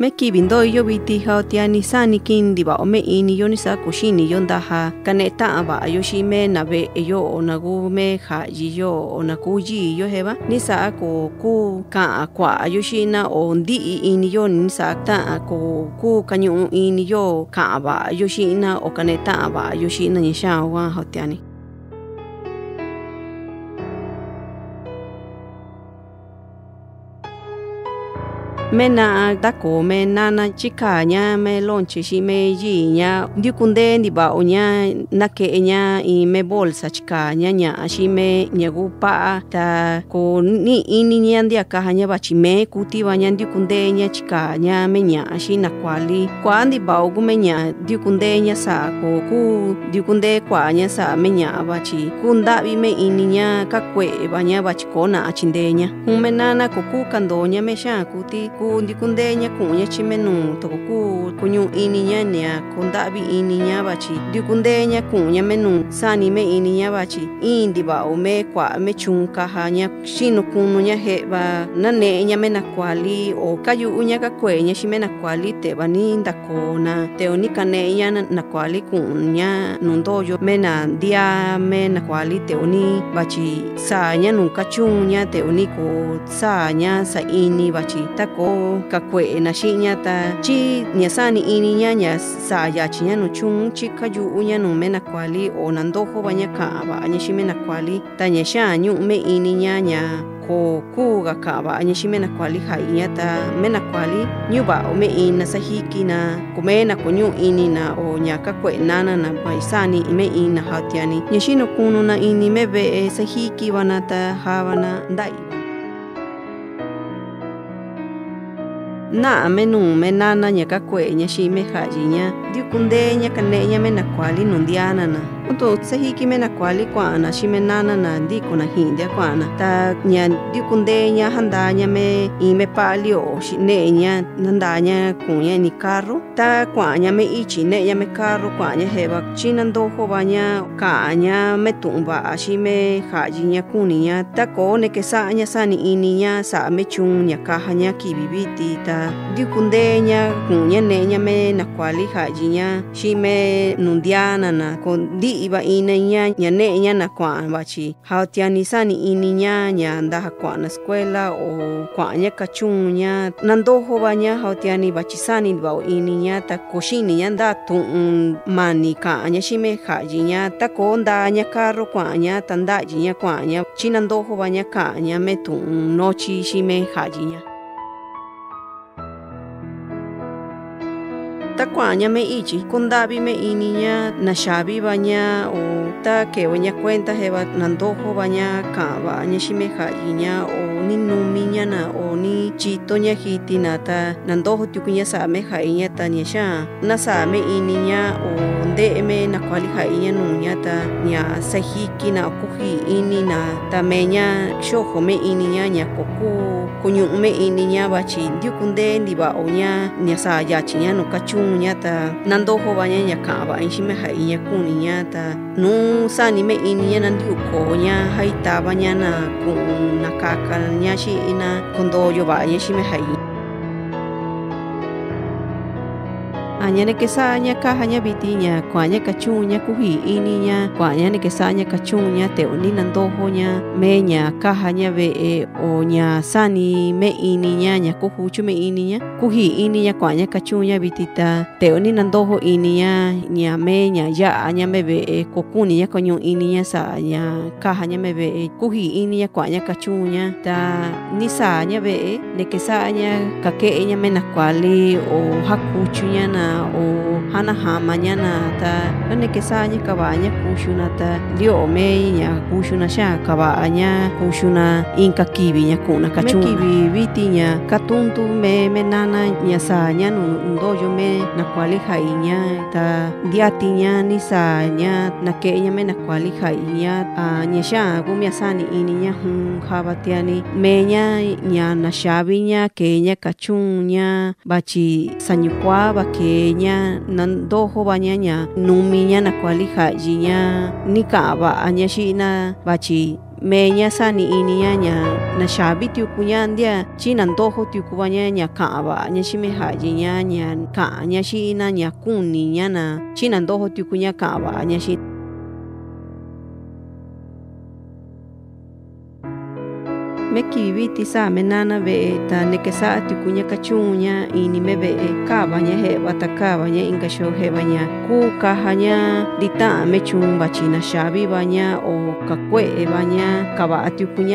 me kivindo yo viti ja tiani sani kin diva ome ini yo nisa kushini yo ndaja kaneta ava ayoshi me nabe yo onagu me ja yo onaku ji yo heva nisa ko ku ka kwa ayoshi na ondi ini yo nisa ta ko ku kanyu ini yo ka ava ayoshi na o kaneta ava ayoshi na nisha wa hotiani nya i me bolsa chika nya nya shi me nya gu pa ta ko ni ini nya ndi aka nya ba chi me kuti ba nya ndi kunde nya chika nya me nya shi na kwali. Kwa ndi ba ogu me nya ndi kunde nya sa ko ku ndi kunde kwa nya sa me nya chi kunda bi me ini nya ka kwe ba nya ba chi kona achinde nya. Me nana ko ku nya me sha kuti ku ndikundeña ku'uña chimenuu toko kuu kuñu'u-iniña nia kunda'vi-iniña vachi ndikundeña ku'uña menuu sanime-iniña vachi in ntiva'u-me kua'ame chuun kajaña xinu kunuña je'va nane'eña mena kuali o kayu'uña kakueeña xi mena kuali te'va ni ntakoo-na teo ni kane'eña na kuali ku'unña nuu ndoyo mena ntiaa-me na kuali teo ni vachi saaña nuu kachuunña teo ni koo saaña sa'ini vachi ta o kakuena xiñata chi ñasani iniña ña ya ña no chung chi kayu'uña nu mena kwali o nandojo nandojova ña ka'an va'aña xi mena kuali ta ña xa'an ñu'me ini ña ko kuga ka'an va'aña na kwali ha ja'iña ta mena kuali ñuva'ome ina na kumena kuñu inina o ña na paisani vai sanime ina jatiani ña xinukunu na inime ve'e na ta javana dai na'ame nume nana ñakakueña me jayiña ndiukundeña kaneña na nundianana me iki menakuali kua'ana xime nanana ndikona jindia kuana. ta ña me jandañame me pali o xineña nandaña kuña ini carro. Ta kua'añame ichi ne'eñame carro kua'aña jeva chinandojovaña ka'aña me xime jayiña kuniña ta koo nya sani iniña sa'ame chun ña kajaña kiviviti ta la dikundeña ñaneña me nakuali ja'yiña xime nundiánana ko ndí'va ña ñane'eña nakua'an vachi jatiani sani'iniña ña na skuela o kua'anña kachuunña nandojovaña jatiani vachi saniva'o'iniña ta ko xiniña nda tu'un mani ka'anña xime ja'yiña ta koo ndaaña carro kua'anña ta nda'yiña kua'anña xinandojovaña ka'anña me tu'un nochi xime ja'yiña takuañame ichi kundavime iniña naxavi vaña o ta kevaña cuenta jeva nandojo vaña kava ña ximejayiña o ni numiñana o ni chitoña jitina ta nandojo tiukuña same jaiña ta ña xa nasame iniña o nde'eme na kuali jaiña nuña ta ña sajiki na kuji ini na ta meña xojo me iniña ña koku kuñu'u me iniña bachi ndiukunde ndiva oña ña sa yachiña no kachun nya ta nandojo baña nya ka ba in shime ha iña kuni nya ta nu sani me ini nya nan diu ko nya hai ta baña na ku na kaka nya shi ina kondo yo ba nya shime ha iña anya ne kesa nya ka hanya bitinya. Kwa nya kachunya kuhi ininya. Kwa nya ne kesa nya kachunya te oni nandojo nya me nya ka hanya be e o nya sani me ininya nya kuhuchu me ininya. Kuhi ininya kwa nya kachunya bitita. Te oni nandojo ininya nya me nya ya nya me be kokuni nya konyu ininya sa nya me be kuhi ininya kwa nya kachunya ta ni sa nya be ne kesa nya ka ke nya o hakuchu nya na o hana hama nya na ta ne kesa nya ka ba nya kushu na ta. Lio me nya kushu na sha ka ba nya kushu na. Inka kibi nya kuna ka me kibi biti nya katuntu me me nana nya sa nya nu ndoyo me na kwali hai nya ta. Diati nya ni sa nya na ke nya me na kwali hai nya. A nya sha gu mia sani ini habatiani me nya nya na shavi nya ke nya kachun nya. Bachi sanyukwa ba ke nya nandojo ba nya nya numi nya na kwali hai nya ni ka ba nya shi na bachi. Meña sani iniña ña na xavi tiuku ña ndia chi na ntojo tiuku va ña ña ka'an va'a ña xi meja'yi ña ña ka'an ña xi'ina ña kuni ña na chi na ntojo tiuku ña ka'an va'a ña xi mekivivitisa menana ve ta nekesa'a tikuña kachu'unña inime ve'e kavaña je'va ta kavaña inka xoo jevaña kuu me chumba china shabi banya o kakue'evaña kava'a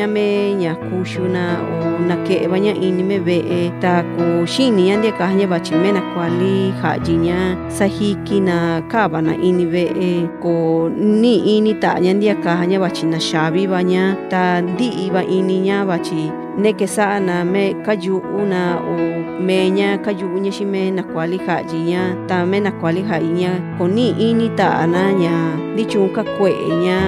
me ña kushuna o nake'evaña inime ve'e ta kuu xiniña ntia kajaña vachi mena kuali ja'yiña sajikina kavana ini ve'e ko ni ini ta'aña ntia kajaña shabi banya ta nti'iva iniña wachi neke sana me kayu'una o meña kayu'uña xi me nakuali ja'yiña ta me nakuali ja'iña koni ini ta'ana ña ndichunka kue'eña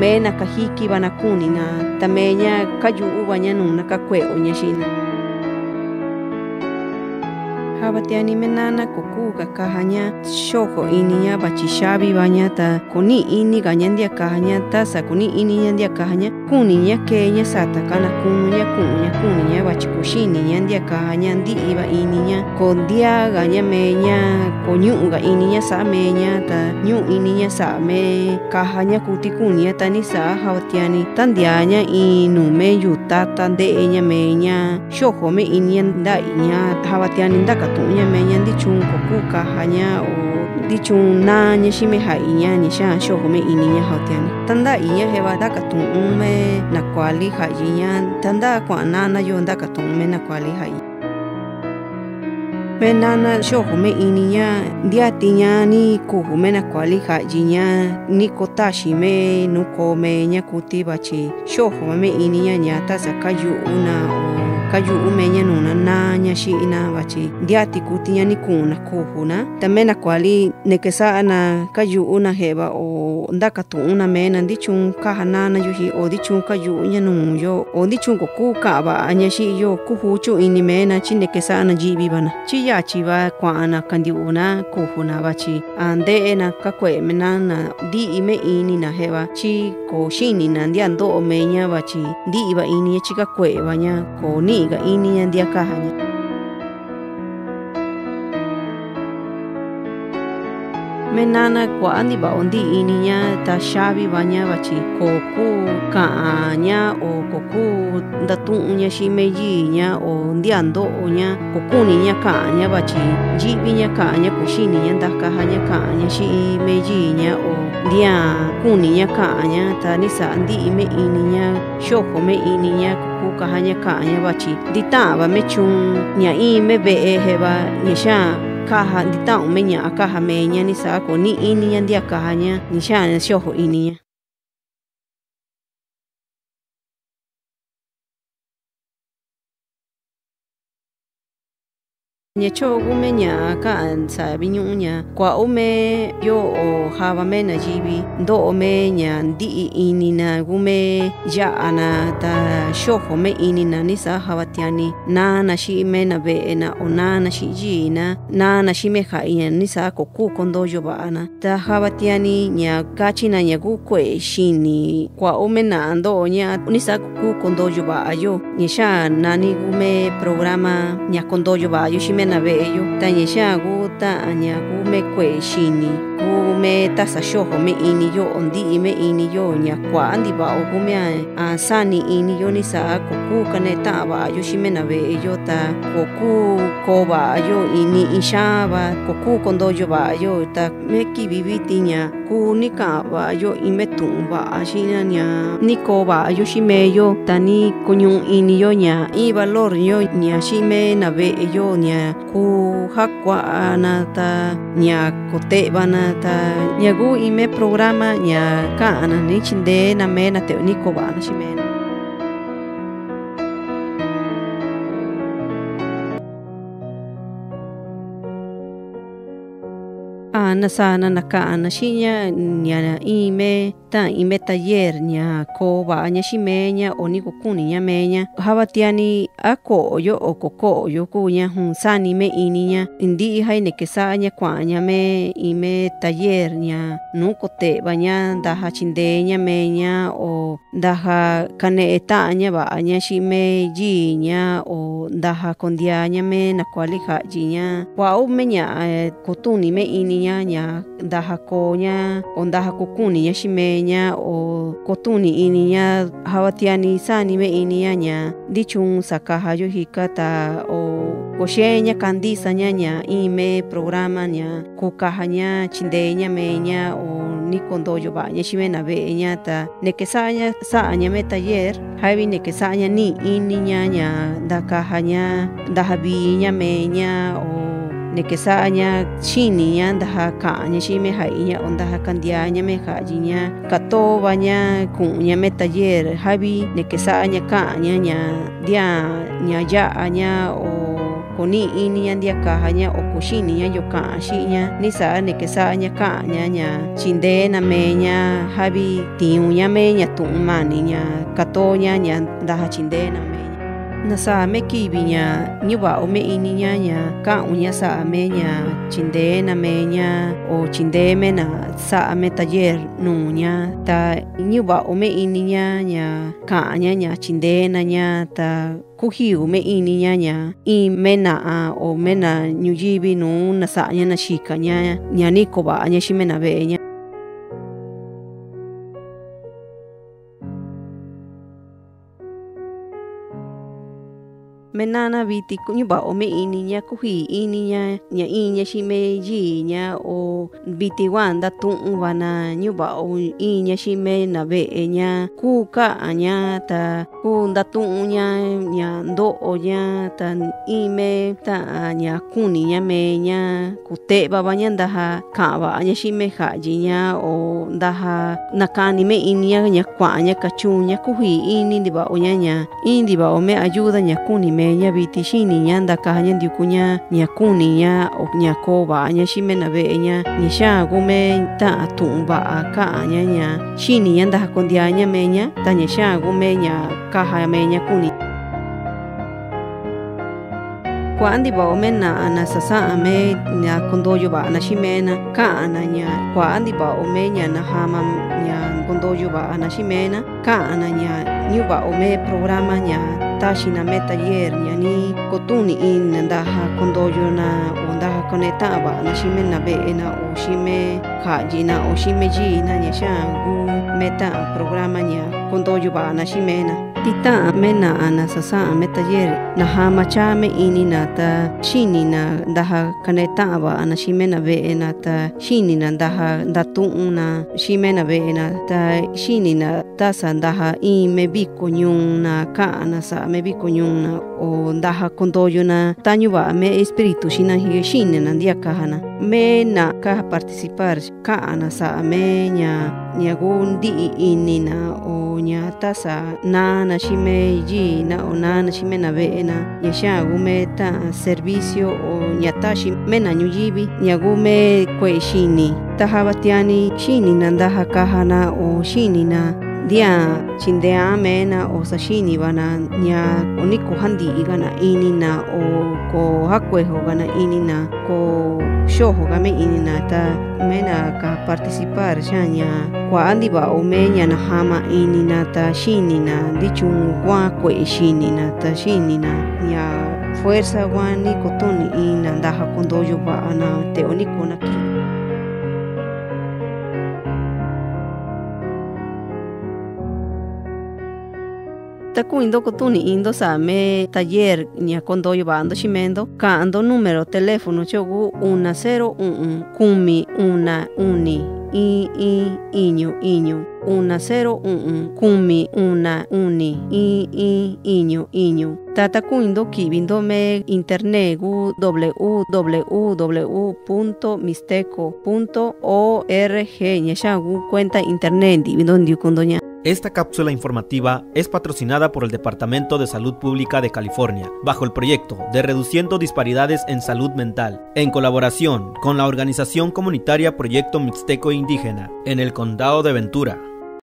me nakajiki vana kunina ta meña kayu'uvaña nuu nakakue'oña xina ña xina Habatiani menana kokuga kahanya shoko ininya bachi shabi banya ta kuni ini ganya ndia kahanya ta sa kuni ini nya ndia kahanya kuni nya kenya sata kana kunya kunya kuni nya bachi kushini nya ndia kahanya ndi iba ininya kondia ganya menya konyu ga ininya sa menya ta nyu ininya sa me kahanya kuti kunia ta ni sa habatiani tandianya inu me yuta tande nya menya shoko me ininya nda inya habatiani ndaka tu'ña meña ndichun koku kajaña o ndichun naña xi meja'iña ni xa xojo me iniña jautiani tanda iña jeva ndaka tu'un me na kuali ja'yiña tanda kua'a nana yo ndaka tu'un me na kuali ja'yi me nana xojo me iniña ndiatiña ni kuju me na kuali ja'yiña ni kotaxi me nu ko meña kuti vachi xojo me iniña ña ta kayu meña nuna naña xina vachi diati kutiña kuna kujuna tamena kuali nekesana kayu una jeva o ndakatu una mena. Ndichun kajanana yuji o dichun kayu ñanuyo o dichun koku kava añaxi yo kujuchu ini mena. Chinekesana yivivana chiyachi va kuana kandiuna kujuna vachi andena kakuemena na diime inina jeva chi ko xini na ntia nto'o meña vachi va ini chi kakue'e va ña ko ni'i ga ini ña ntia kaja ña me nana kua'a ndi va'o ndi ini ña ta xavi va ña vachi ko ku ka'an ña o ko ku ndatu'un ña xi me yii ña o ntia nto'o ña ko kuni ña ka'an ña vachi nyi'vi ña ka'an ña ko xini ña ntakaja ña ka'an ña xi me yii ña o ntiaa kuniña ka'aña ta ni sa'a nti'ime iniña xokome iniña kukajaña ka'aña vachi ntita'avame chuun ña iinme ve'e jeva ña xáa kaja ntita'aume ña'a kajameiña ni sa'a ko ni iniña ntia kajaña ni xáa xojo iniña ñachoo'okumeña ka'an saviñu'uña jibi. Ndo javame nya ndi ini na inina ya ana ta xojome inina ini na nisa naana tiani. na ve'ena e o naana me naana ina nisa koku kondo kuu kondoyo va'ana ta javatiani nya kachina ña ku kue'e xini kua'óme na'a nto'o ña'a ni sa'a ko kuu kondoyo va'a yo ña xaa nani kume programa ña kondoyo ba ayo shime. na ve'eyo tañexáa ngu ta'aña kume kue'e xini. Kume tasaxojome ini ini ña kua'a ntiva'o a sani ni ta ko kuu yo va'ayo ini in xáva ko kuu kontoyo ta me kivi viti ña ku ni ka'an va'ayo in vetu'un va'a ña ni koo va'ayo xi yo ta ni kuñu'u iniyo ña in valor yo ña xi mee na ve'eyo ña ku jakua'a na ta ña kote'va na ta ña gu in me programa ña ka'an na ni chindee na me na te'o ni koo va'a na xi me na ana sana na ka'an na xiña ta ime tã'in metaller ña kova ña ximeña o ni kukuni ña meña javatiani a ko'yo o ko kuu kuña jun sani me iniña ndi'i ja ine ña kua'aña me ime taller ña nuu kote'evaña ndaja chindeña meña o ndaja kane'e ta'aña va'aña xi me yiiña o ndaja kondiaña me nakuali ja'yiña kua'u me ña'a kotuni me iniña ña ndaja koña o ndaja kukuniña ximeña shimeña o kotuni iniña habatiani sani me iniña nya dichun sakaja yo hikata o koxeña kandisa nya nya ime programa nya kukaja nya chindeña meña o ni kondoyo baña shimena beña ta neke saña saña me taller habi neke saña ni iniña nya ndakaja nya meña o chini nya ndaja kaña shime haiña o ndaja kandiaña me hajiña katoba nya kuña me taller habi neke saña kaña nya dia nya ya nya o koni ini nya dia kaña o kushini nya yo kaxiña ni sa ne que saña kaña nya chindena meña habi tiuña meña tumani nya katoña nya ndaja chindena nasame kibiña ñiwao me iniñaña ka'uña sa'ameña chindenamenña o chindemena sa'ame taller nuña ta ñiwao me iniñaña ka'añaña chindenaña ta kujiu me iniñaña imena'a o mena ñuyivi nuu nasa'aña naxikaña ñanikuva'aña xi mena ve'eña menana viti kuñu ba o me ini ña kuji ini ña ña iña xi me yi ña o viti wanda tu'un va na ñuva o iña xi me na ve'e ña, ku ka'a ña, ta ku ndatu'un ña ña ndo'o ña, ta ime ta'a ña kuni ña me ña kute'va va ña ntaja ka'a va'a ña xi me ja'yi ña o ntaja nakani me ini ña ña kua'a ña katyu'un ña kuji ini ntiva'o ña ña in ntiva'o me ayuda ña kuni me meña viti xiniña ndakaña ndiukuña ñakuniña o ñakovaña ximena ve'eña ñaxaagume ta'a tu'un va'a ka'aña ña. Xiniña ndajakondiaña meña ta ñaxaagume ña kaja meña kuni. Kua'a ndiva'ome na'a nasasa'ame ñakondoyova'ana ximena ka'ana ña. Kua'a ndiva'ome na najama ña kondoyova'ana ximena ka'ana ña ñuva'ome programa ña taxina metaller yani kotuni in ndaja kondoyona o ndaja konetava na shime na ve'ena o shime ka'yina o shime yina ña xa'an ngu meta programa ña kondoyova'ana ximena titaame na ana sasaame taller na ta. Shini na daha kanetava ana shimena ve'ena ta Shini na daha datu'una shimena ve'ena ta shini na shinina tasa daha ime viko ñunna ka'ana sa'ame viko ñunna o ndaja kondoyo na tañu va'a me espíritu xina hi xini na ndia kaja na. Me na kaja participar ka'ana sa'a me ña ña ku ndi'i ini na o ña tasa nana xime yina o nana xime na ve'ena ña xaa kume ta'a servicio o ña taxi me na ñuyivi ña kume kue'e xini. Ta javatiani xini na ndaja kaja na o xini na dia chindea mena o sashini vana ña oniko handi gana inina o ko hakuejo gana inina ko xojo game inina ta mena ka participar xaña kwa andi va o meña na hama inina ta shinina dichun kwa kwe shinina ta shinina ña fuerza wani kotoni ina ndaja kondoyo va ana te oniko na takuindo kotuni indo same taller ña kondoyo bando ximendo ka'ando número teléfono chogu 101 kumi una uni i i iñu iñu 101 kumi una uni i i iñu iñu. Tata kuindo kibindo me internet gu www.misteco.org ña xagu cuenta internet ndibindo ndiukundo ña Esta cápsula informativa es patrocinada por el Departamento de Salud Pública de California, bajo el proyecto de Reduciendo Disparidades en Salud Mental, en colaboración con la organización comunitaria Proyecto Mixteco Indígena, en el Condado de Ventura.